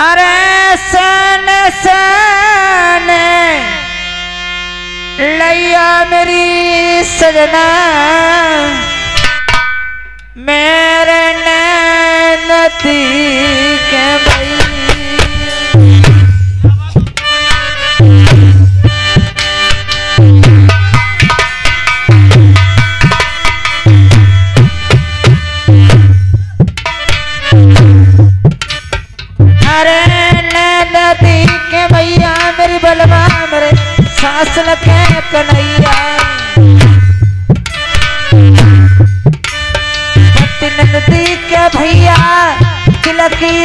अरे सन सन। लैया मेरी सजना। मेरे नैनती कन्हैया? भैया तिलकी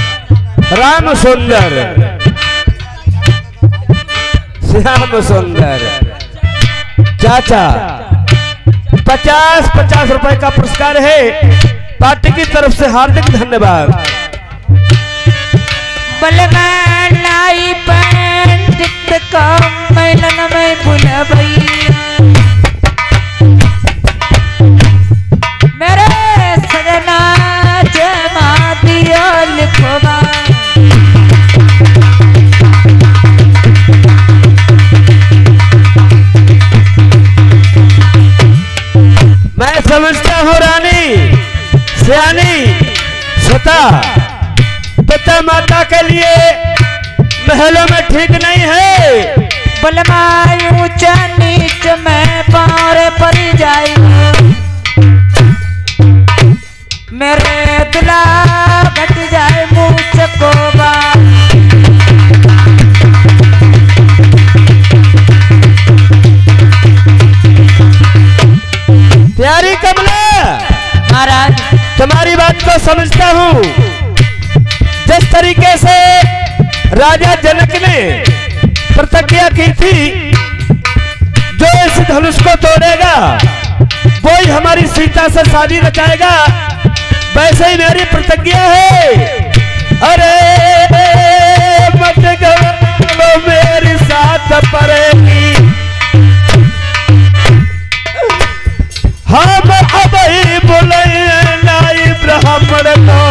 राम सुंदर। श्याम सुंदर। चाचा, पचास पचास रुपए का पुरस्कार है। पार्टी की तरफ़ से हार्दिक धन्यवाद। बलमानाई पंडित का मैलन में में ठीक नहीं है। बलमाई ऊँचा नीच में पारे पर जाई। मेरे दुला घट जाए मुझ को प्यारी कमला महाराज। तुम्हारी बात को समझता हूँ। जिस तरीके से राजा जनक ने प्रतिज्ञा की थी, जो इस धनुष को तोड़ेगा ही हमारी सीता से शादी रचाएगा। वैसे ही मेरी प्रतिज्ञा है। अरे गवाओ मेरी साथ पड़ेगी। हम अब ही बोले ब्राह्मण को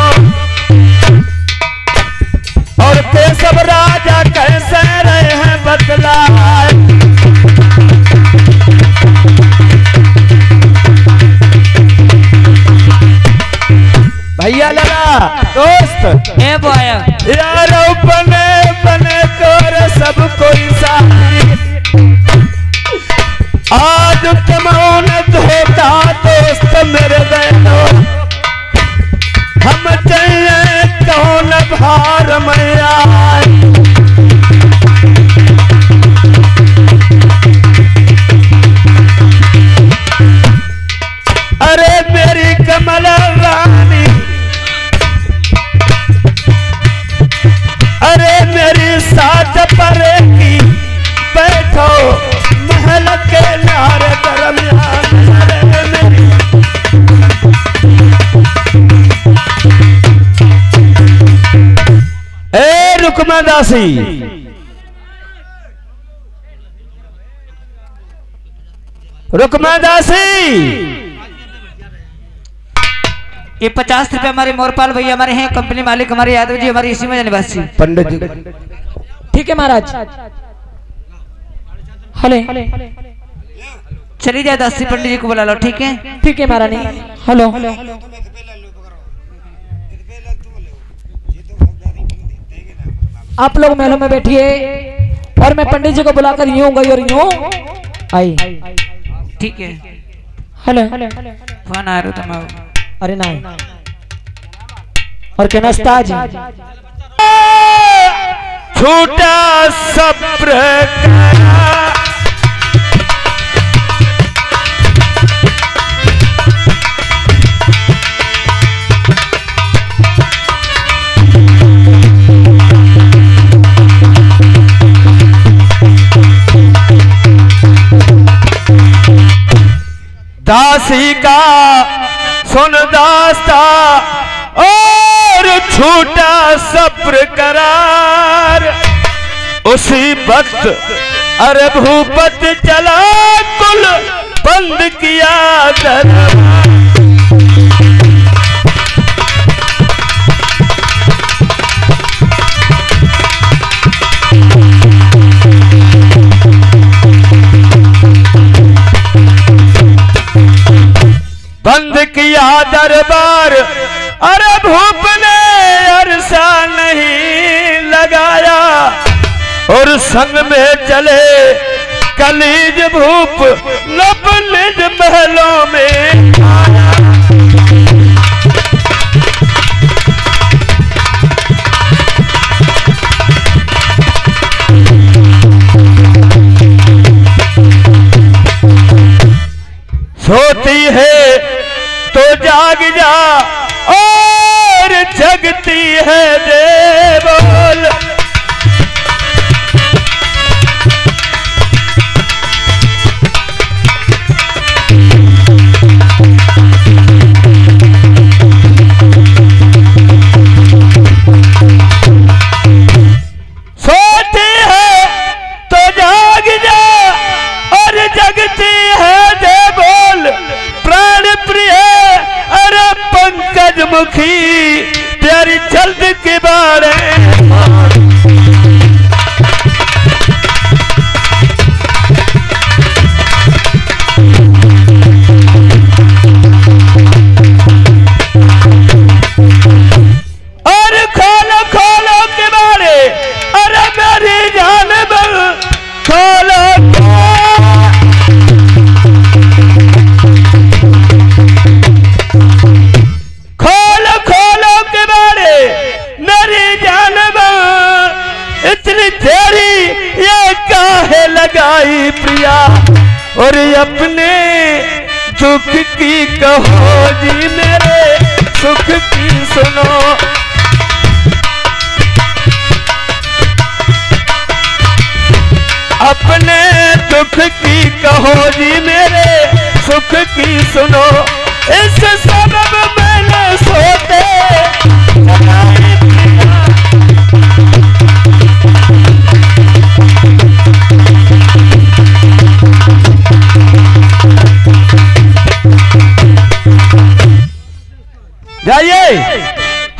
दोस्त दासी। रुकमा दासी। ये पचास रुपए हमारे मोरपाल भैया हमारे हैं कंपनी मालिक हमारे यादव जी हमारे इसी में निवासी। पंडित जी। ठीक है महाराज। हले। चली जाए दासी पंडित जी को बुला लो ठीक है? ठीक है महारानी। हेलो। आप लोग महलों में बैठिए। और मैं पंडित जी को बुलाकर यूँ गई और यूँ आई। ठीक है। हेलो। फ़ोन आ रहा तुम अरे ना। और क्या नाश्ता जी छोटा सब्र दासी का, सुन दास्ता, और छूटा सब्र करार। उसी वक्त अरे भूपत चला, कुल बंद किया दरबार। दरबार अरे भूप ने अरसा नहीं लगाया। और संग में चले कलीज भूप नब के दुख की कहो जी मेरे, सुख की सुनो। अपने दुख की कहो जी मेरे, सुख की सुनो। इस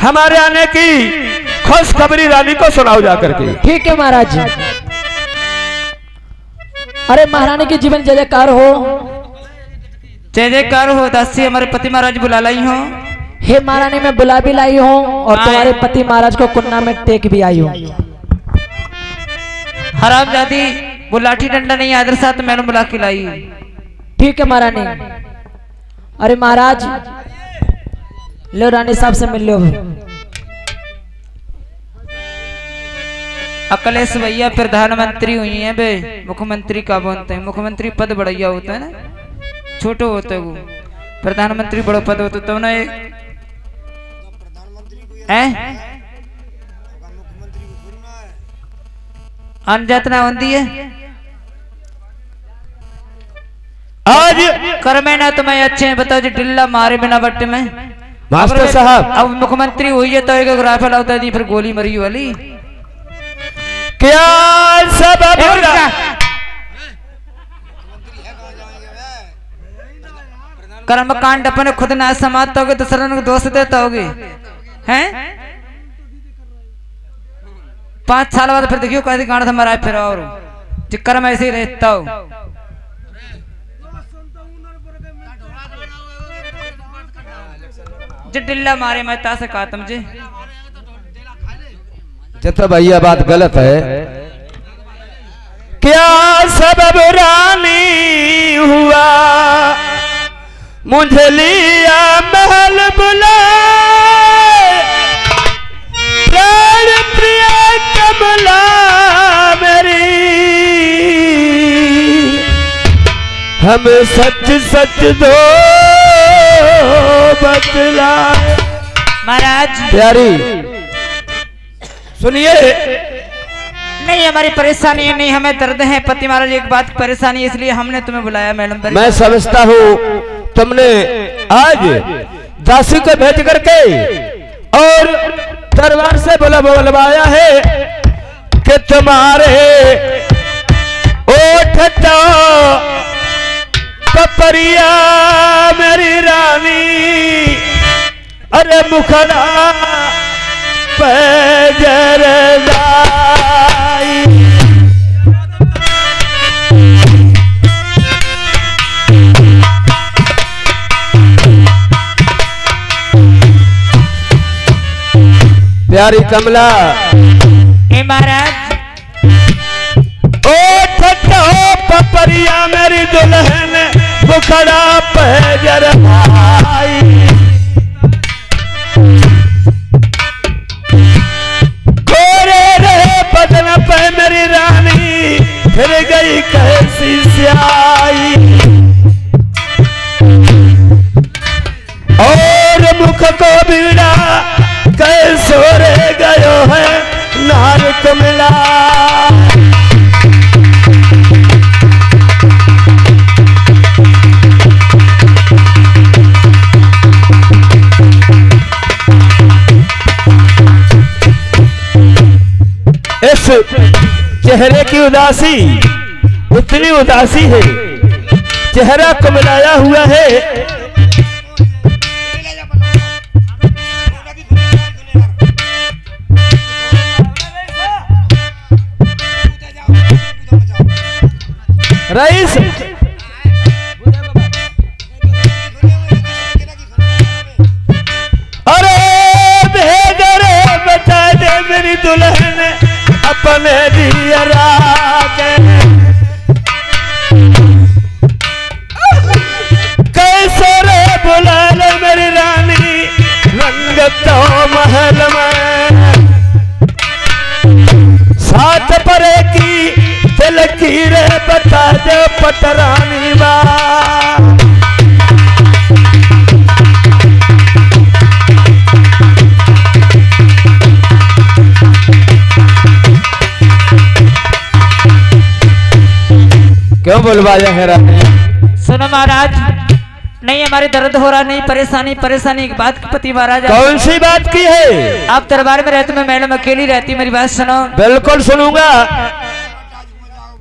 हमारे आने की खुशखबरी रानी को सुनाओ जाकर के। ठीक है महाराज जी। अरे महारानी के जीवन जय जयकार हो। जय जयकार हो दासी हमारे पति महाराज बुला लाई हो। हे महारानी मैं बुला भी लाई हूँ और तुम्हारे पति महाराज को कुन्ना में टेक भी आई हूँ। हराम जाती वो लाठी डंडा नहीं आदर साथ मैंने बुला के लाई। ठीक है महारानी। अरे महाराज लो रानी साहब से मिल लो अकलेश भैया प्रधानमंत्री हुई हैं बे। मुख्यमंत्री का बनते हैं? मुख्यमंत्री पद बढ़िया होता है ना? छोटो होता वो। प्रधानमंत्री बड़ो पद होते तो ना एक हैं? अनजात ना होती है। आज कर में ना तुम्हें अच्छे हैं, बताओ जी डिल्ला मारे बिना बट्टे में। मास्टर साहब। अब मुख्यमंत्री हुई है तो एक राइफल होता है दी फिर गोली मरी वाली। क्या जा। कर्म कांड अपने खुद ना समाप्त होगे दूसरों को दोष देता होगे हैं पाँच साल बाद फिर देखियो कैसे गाना था मरा फिर और। जो कर्म ऐसे ही रहता हो। डिल्ला मारे, मैं ता से कहा तुम जी चतो भैया बात गलत है। क्या सबब रानी हुआ? मुझे लिया महल बुला। प्रिय कमला मेरी। हम सच सच दो बदला महाराज। प्यारी सुनिए। नहीं हमारी परेशानी है नहीं हमें दर्द है। पति महाराज एक बात परेशानी इसलिए हमने तुम्हें बुलाया मैडम मैं समझता हूँ तुमने आज दासी को भेज करके और दरबार से बोला बुलवाया है कि तुम्हारे ओठ तो पपरिया मेरी रानी। अरे मुखड़ा पैजरदाई प्यारी कमला। महाराज ओ ठट्टो पपरिया मेरी दुल्हन। बुखड़ा पैजर भाई। गोरे रहे बदन पे मेरी रानी फिर गई कैसी स्याई इस चेहरे की उदासी उतनी उदासी है। चेहरा को मिलाया हुआ है। रईस। अरे बता दे मेरी दुल्हन। अपने कैसे रे बुला ले मेरी रानी? रंग तो महल में। सात परे की दिल की रे बता दे पटरानी बा क्यों बुलवाया सुनो महाराज नहीं हमारे दर्द हो रहा नहीं परेशानी परेशानी एक बात की पति महाराज कौन सी बात की है? आप दरबार में रहते मैं मैडम अकेली रहती मेरी बात सुनो। बिल्कुल सुनूँगा।